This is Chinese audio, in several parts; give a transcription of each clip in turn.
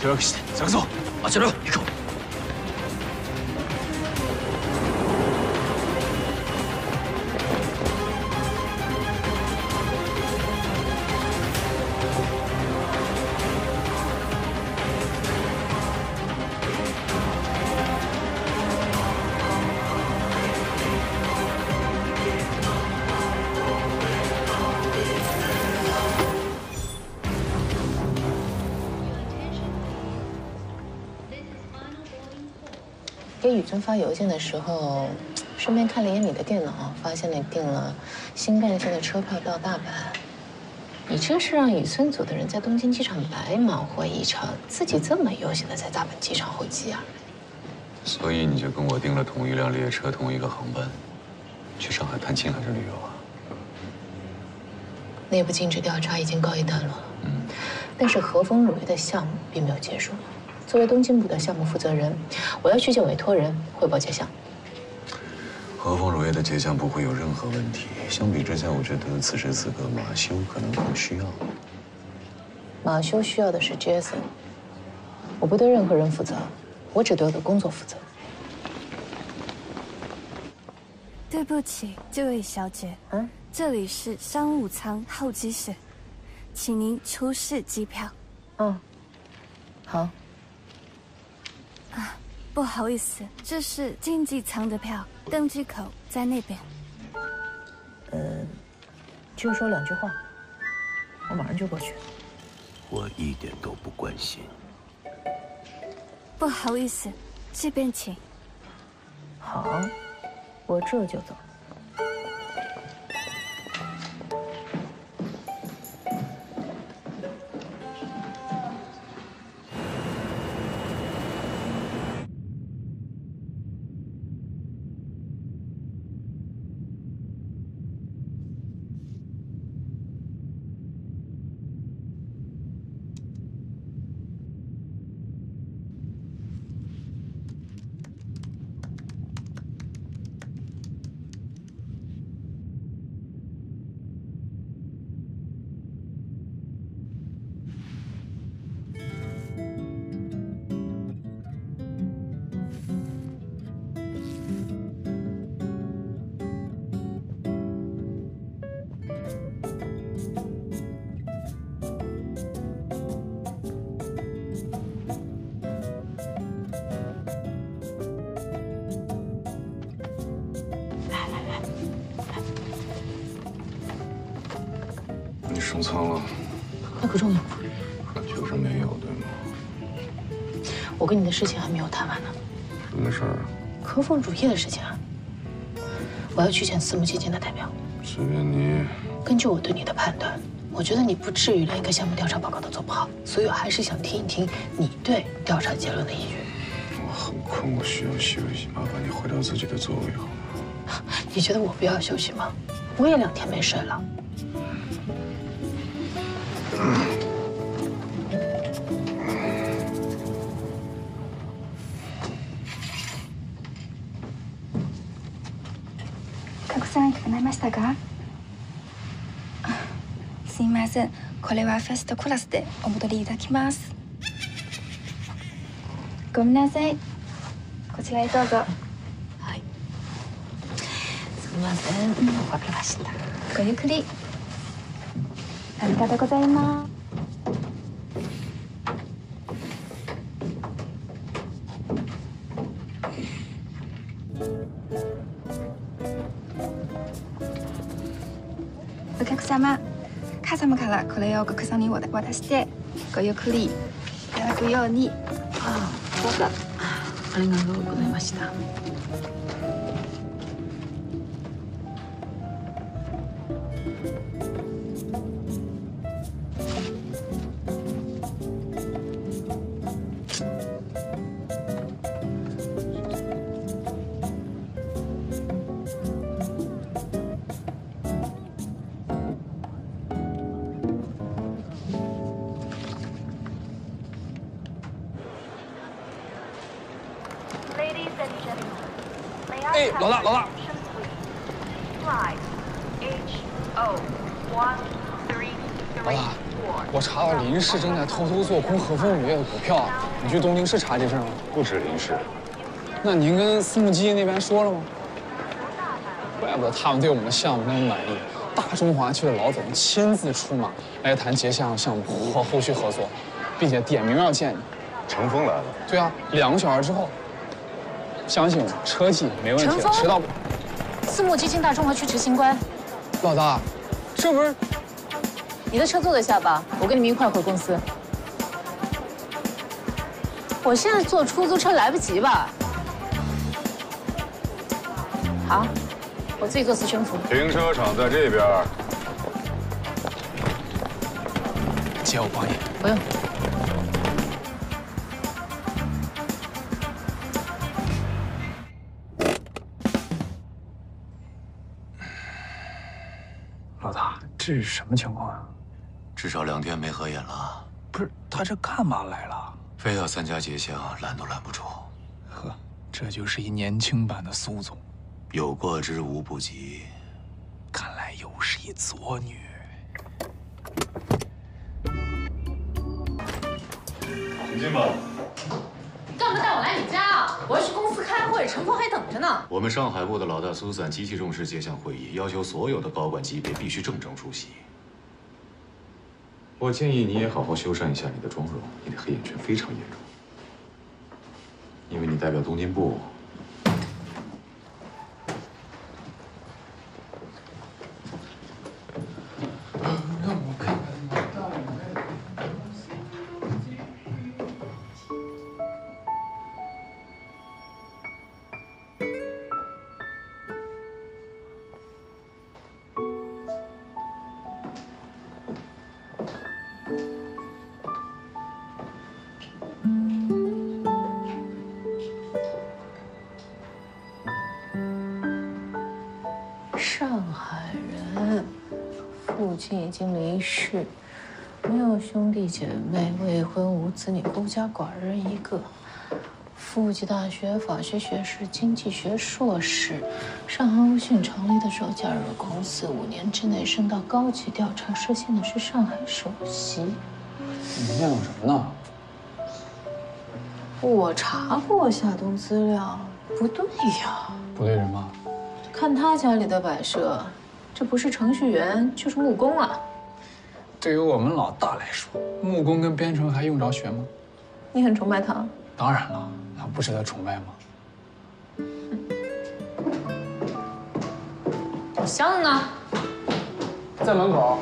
手分して探そう。あち行こう。珍发邮件的时候，顺便看了一眼你的电脑，发现你订了新干线的车票到大阪。你这是让雨村组的人在东京机场白忙活一场，自己这么悠闲的在大阪机场候机啊？所以你就跟我订了同一辆列车、同一个航班，去上海探亲还是旅游啊？内部尽职调查已经告一段落了，嗯，但是和风乳业的项目并没有结束。作为东京部的项目负责人，我要去见委托人汇报结项。和风乳业的结项不会有任何问题。相比之下，我觉得此时此刻马修可能更需要。马修需要的是 Jason。我不对任何人负责，我只对我的工作负责。对不起，这位小姐，嗯，这里是商务舱候机室，请您出示机票。嗯，好。不好意思，这是经济舱的票，登机口在那边。呃，就说两句话，我马上就过去。我一点都不关心。不好意思，这边请。好，我这就走。升舱了，那不重要。就是没有，对吗？我跟你的事情还没有谈完呢。什么事儿啊？科凤乳业的事情啊。我要去见私募基金的代表。随便你。根据我对你的判断，我觉得你不至于连一个项目调查报告都做不好，所以我还是想听一听你对调查结论的依据。我很困，我需要休息，麻烦你回到自己的座位好吗？你觉得我不要休息吗？我也两天没睡了。したか？すいません。これはファストクラスでお戻りいただきます。ごめんなさい。こちらへどうぞ。はい。すみません。わかりました。ごゆっくり。ありがとうございます。からこれをごさんに渡してごゆっくりいただくように。どうぞ。ありがとうございました。老大，老大。老大，我查到林氏正在偷偷做空和风乳业的股票，你去东京市查这事儿吗？不止林氏，那您跟私募基金那边说了吗？怪不得他们对我们的项目那么满意，大中华区的老总亲自出马来谈结项项目和后续合作，并且点名要见你。程峰来了，对啊，两个小时之后，相信我，车技没问题迟到不。私募基金大中华区执行官，老大，这不是你的车坐得下吧？我跟你们一块回公司。我现在坐出租车来不及吧？好，我自己坐磁悬浮。停车场在这边。借我帮你。不用。老大，这是什么情况啊？至少两天没合眼了，不是他这干嘛来了？非要参加结项，拦都拦不住。呵，这就是一年轻版的苏总，有过之无不及。看来又是一左女。请进吧。干嘛带我来你家啊？我要去公司开会，陈峰还等着呢。我们上海部的老大苏散极其重视这项会议，要求所有的高管级别必须正常出席。我建议你也好好修缮一下你的妆容，你的黑眼圈非常严重，因为你代表东京部。亲已经离世，没有兄弟姐妹，未婚无子女，孤家寡人一个。复旦大学法学学士、经济学硕士。上海欧讯成立的时候加入了公司，五年之内升到高级调查师，现的是上海首席。你念叨什么呢？我查过夏冬资料，不对呀。不对什么？看他家里的摆设，这不是程序员就是木工啊！对于我们老大来说，木工跟编程还用着学吗？你很崇拜他？当然了，他不值得崇拜吗？箱子呢？在门口。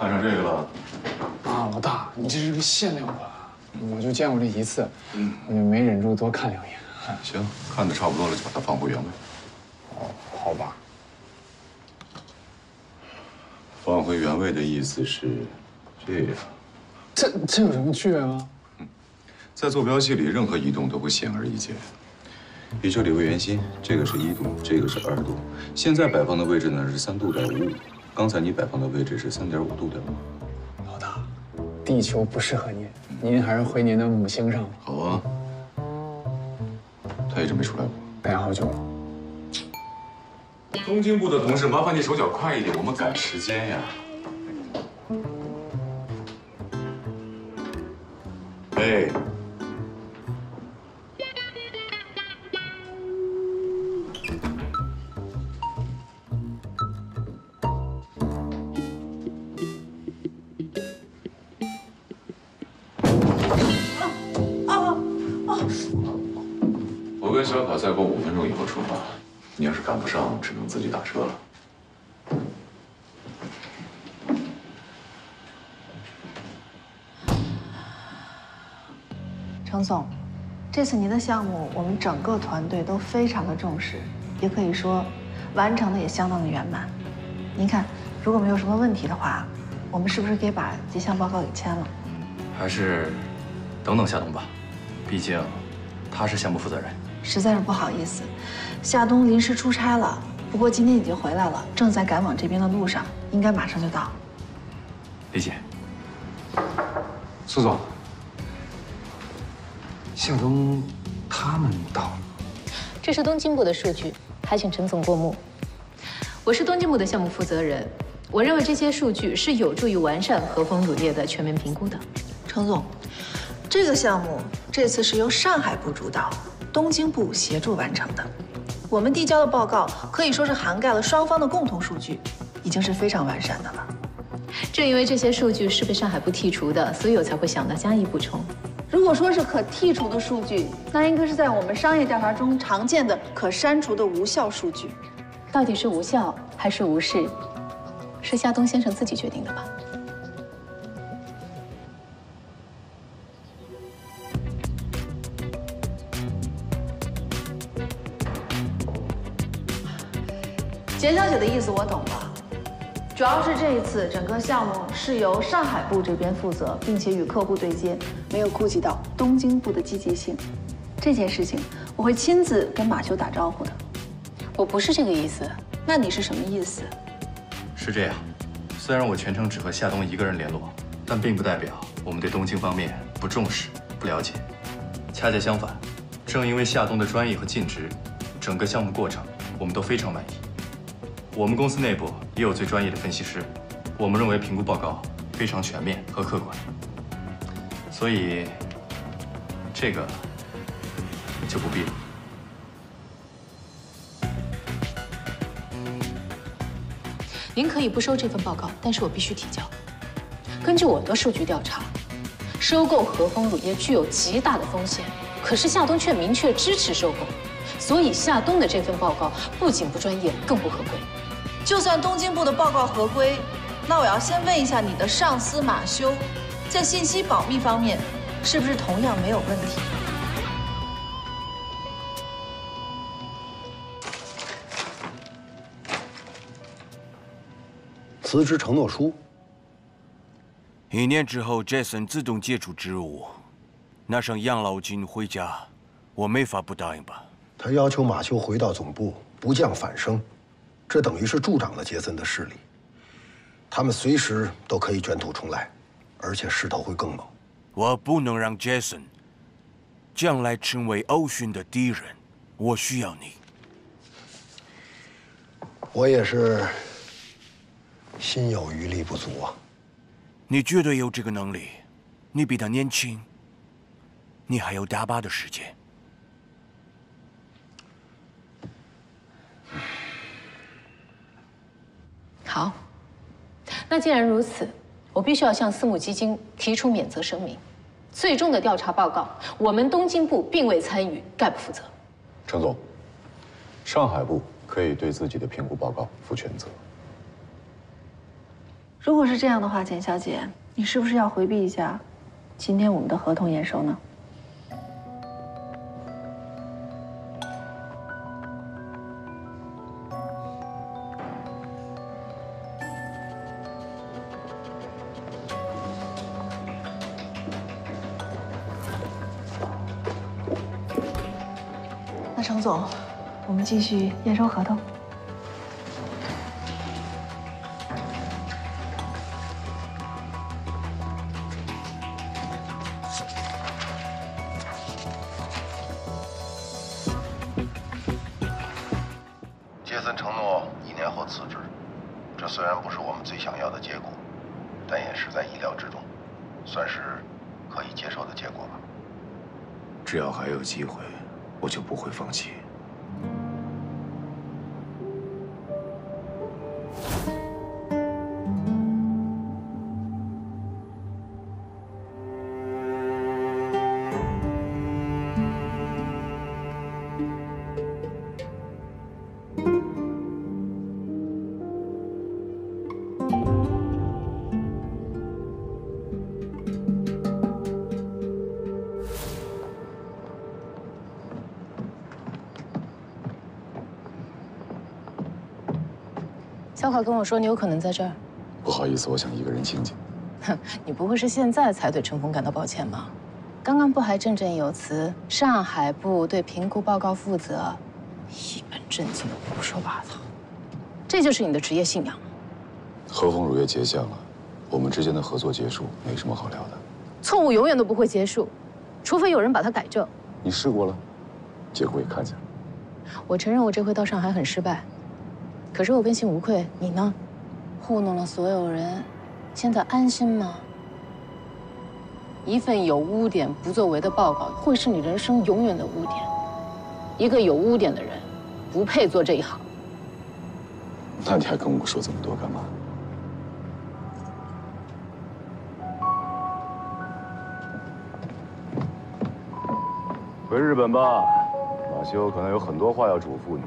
看上这个了，啊，老大，你这是个限量款，我就见过这一次，我就没忍住多看两眼。行，看的差不多了，就把它放回原位。哦好吧，放回原位的意思是这样，这这有什么区别吗？在坐标系里，任何移动都会显而易见。以这里为圆心，这个是一度，这个是二度。现在摆放的位置呢是三度点五五，刚才你摆放的位置是三点五度对吗。老大，地球不适合您，您还是回您的母星上吧。好啊，他一直没出来过。待好久了。东京部的同事，麻烦你手脚快一点，我们赶时间呀。哎，自己打车了。程总，这次您的项目我们整个团队都非常的重视，也可以说完成的也相当的圆满。您看，如果没有什么问题的话，我们是不是可以把结项报告给签了？还是等等夏冬吧，毕竟他是项目负责人。实在是不好意思，夏冬临时出差了，不过今天已经回来了，正在赶往这边的路上，应该马上就到。理解。苏总，向东他们到了。这是东京部的数据，还请陈总过目。我是东京部的项目负责人，我认为这些数据是有助于完善和风乳业的全面评估的。程总，这个项目这次是由上海部主导，东京部协助完成的。我们递交的报告可以说是涵盖了双方的共同数据，已经是非常完善的了。正因为这些数据是被上海部剔除的，所以我才会想到加以补充。如果说是可剔除的数据，那应该是在我们商业调查中常见的可删除的无效数据。到底是无效还是无视，是夏东先生自己决定的吧？简小姐的意思我懂了，主要是这一次整个项目是由上海部这边负责，并且与客户对接，没有顾及到东京部的积极性。这件事情我会亲自跟马修打招呼的。我不是这个意思，那你是什么意思？是这样，虽然我全程只和夏冬一个人联络，但并不代表我们对东京方面不重视、不了解。恰恰相反，正因为夏冬的专业和尽职，整个项目过程我们都非常满意。我们公司内部也有最专业的分析师，我们认为评估报告非常全面和客观，所以这个就不必了。您可以不收这份报告，但是我必须提交。根据我的数据调查，收购和风乳业具有极大的风险，可是夏冬却明确支持收购，所以夏冬的这份报告不仅不专业，更不合规。就算东京部的报告合规，那我要先问一下你的上司马修，在信息保密方面，是不是同样没有问题？辞职承诺书。一年之后，Jason 自动解除职务，拿上养老金回家，我没法不答应吧？他要求马修回到总部，不降反升，这等于是助长了杰森的势力。他们随时都可以卷土重来，而且势头会更猛。我不能让 Jason 将来成为欧勋的敌人。我需要你。我也是心有余力不足啊。你绝对有这个能力，你比他年轻，你还有大把的时间。好，那既然如此，我必须要向私募基金提出免责声明。最终的调查报告，我们东京部并未参与，概不负责。程总，上海部可以对自己的评估报告负全责。如果是这样的话，简小姐，你是不是要回避一下今天我们的合同验收呢？程总，我们继续验收合同。杰森承诺一年后辞职，这虽然不是我们最想要的结果，但也是在意料之中，算是可以接受的结果吧。只要还有机会，我就不会放弃。小考跟我说你有可能在这儿。不好意思，我想一个人静静。哼，你不会是现在才对陈峰感到抱歉吗？刚刚不还振振有词，上海部对评估报告负责，一本正经的胡说八道，这就是你的职业信仰？和风乳业结项了，我们之间的合作结束，没什么好聊的。错误永远都不会结束，除非有人把它改正。你试过了，结果也看见了。我承认我这回到上海很失败，可是我问心无愧。你呢？糊弄了所有人，现在安心吗？一份有污点、不作为的报告，会是你人生永远的污点。一个有污点的人，不配做这一行。那你还跟我说这么多干嘛？回日本吧，马修可能有很多话要嘱咐你。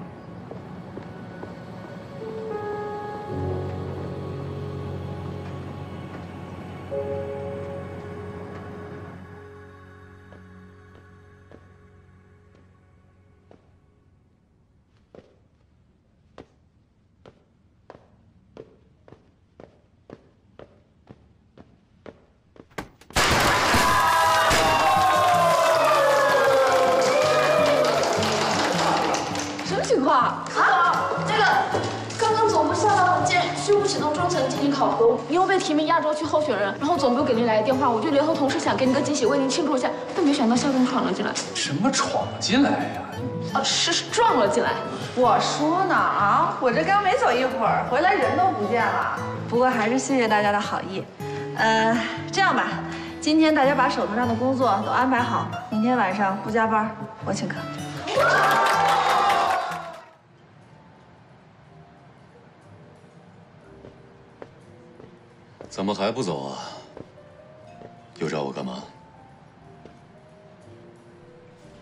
给你个惊喜，为您庆祝一下，但没想到校长闯了进来。什么闯了进来呀？啊，是是撞了进来。我说呢啊，我这刚没走一会儿，回来人都不见了。不过还是谢谢大家的好意。呃，这样吧，今天大家把手头上的工作都安排好，明天晚上不加班，我请客。怎么还不走啊？又找我干嘛？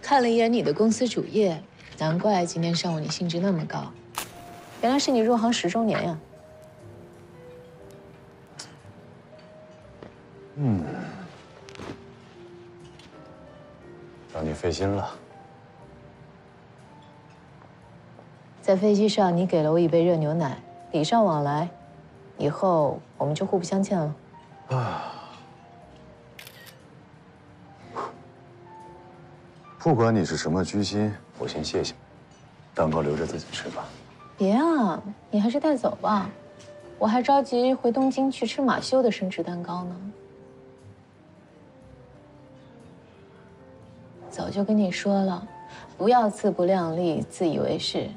看了一眼你的公司主页，难怪今天上午你兴致那么高，原来是你入行十周年呀。嗯，让你费心了。在飞机上，你给了我一杯热牛奶，礼尚往来，以后我们就互不相欠了。啊，不管你是什么居心，我先谢谢。蛋糕留着自己吃吧。别啊，你还是带走吧，我还着急回东京去吃马修的生日蛋糕呢。早就跟你说了，不要自不量力、自以为是。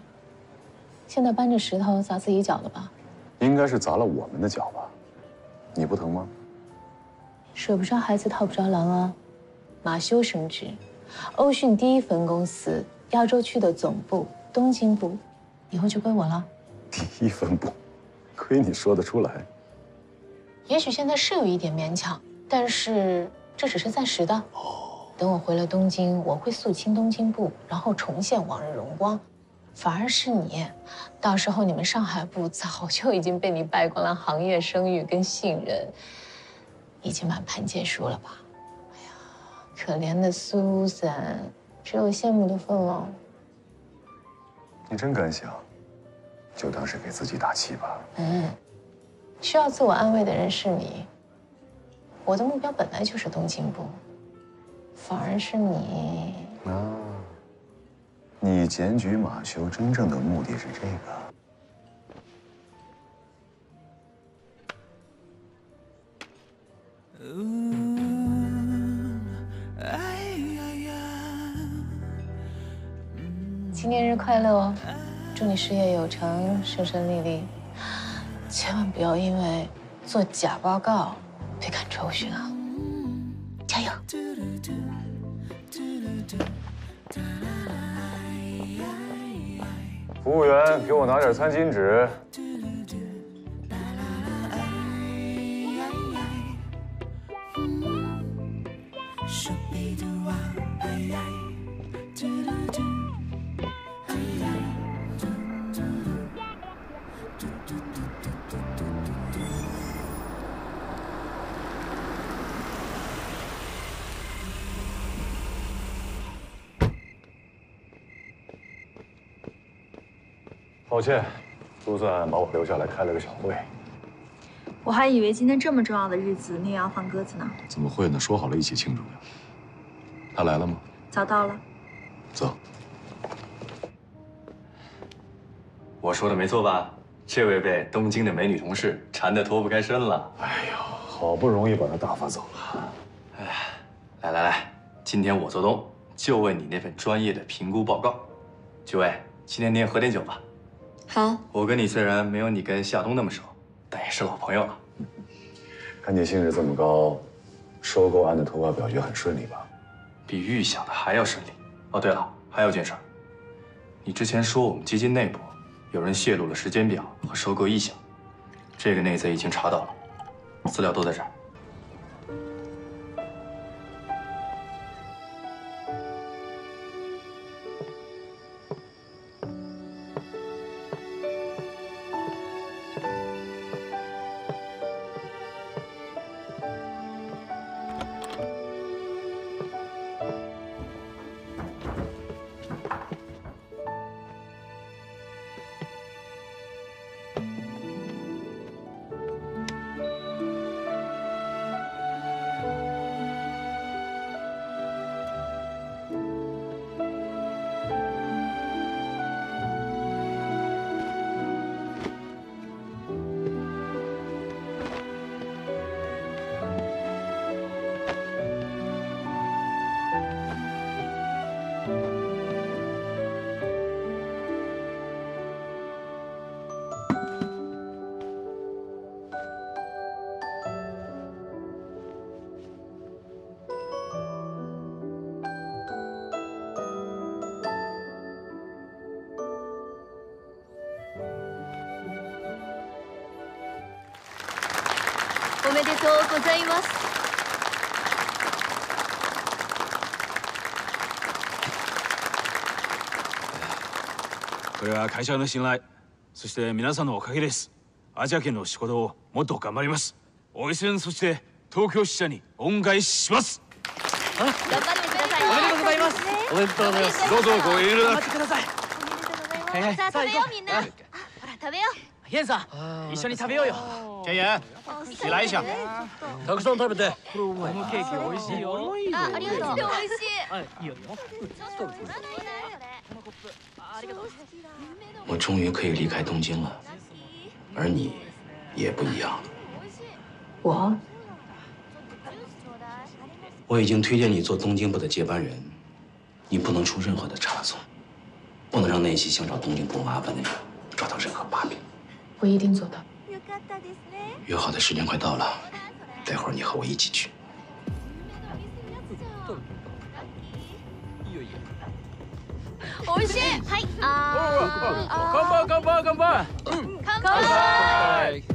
现在搬着石头砸自己脚了吧？应该是砸了我们的脚吧？你不疼吗？舍不着孩子套不着狼啊！马修升职，欧讯第一分公司亚洲区的总部东京部，以后就归我了。第一分部，亏你说得出来。也许现在是有一点勉强，但是这只是暂时的。等我回了东京，我会肃清东京部，然后重现往日荣光。反而是你，到时候你们上海部早就已经被你败光了行业声誉跟信任，已经满盘皆输了吧？可怜的苏珊，只有羡慕的份了。你真敢想，就当是给自己打气吧。嗯，需要自我安慰的人是你。我的目标本来就是东京部，反而是你。啊。你检举马修真正的目的是这个？纪念日快乐哦！祝你事业有成，顺顺利利。千万不要因为做假报告被赶出训啊！加油！服务员，给我拿点餐巾纸。抱歉，苏算把我留下来开了个小会。我还以为今天这么重要的日子你也要放鸽子呢。怎么会呢？说好了一起庆祝的。他来了吗？早到了。走。我说的没错吧？这位被东京的美女同事缠得脱不开身了。哎呦，好不容易把他打发走了。哎，来来来，今天我做东，就为你那份专业的评估报告。几位，今天你也喝点酒吧。好。我跟你虽然没有你跟夏冬那么熟，但也是老朋友了。看你兴致这么高，收购案的投保表决很顺利吧？比预想的还要顺利。哦，对了，还有件事，你之前说我们基金内部有人泄露了时间表和收购意向，这个内贼已经查到了，资料都在这儿。めでとうございます。これは会社の信頼そして皆さんのおかげです。アジア圏の仕事をもっと頑張ります。おいせんそして東京支社に恩返しします。頑張ってくださいおめでとうございます。おめでとうございます。どうぞご遠慮なく。頑張ってくださいさあ食べようみんな。ほら食べよう。ヒェンさん一緒に食べようよ。ジャイアン起来一下たくさん食べてこのケーキ美味しいよあありがとう美味しいいいよ我终于可以离开东京了，而你也不一样。我我已经推荐你做东京部的接班人，你不能出任何的差错，不能让那些想找东京部麻烦的人找到任何把柄。我一定做到。 约好的时间快到了，待会儿你和我一起去。美味しいはいあ乾杯乾杯乾杯乾杯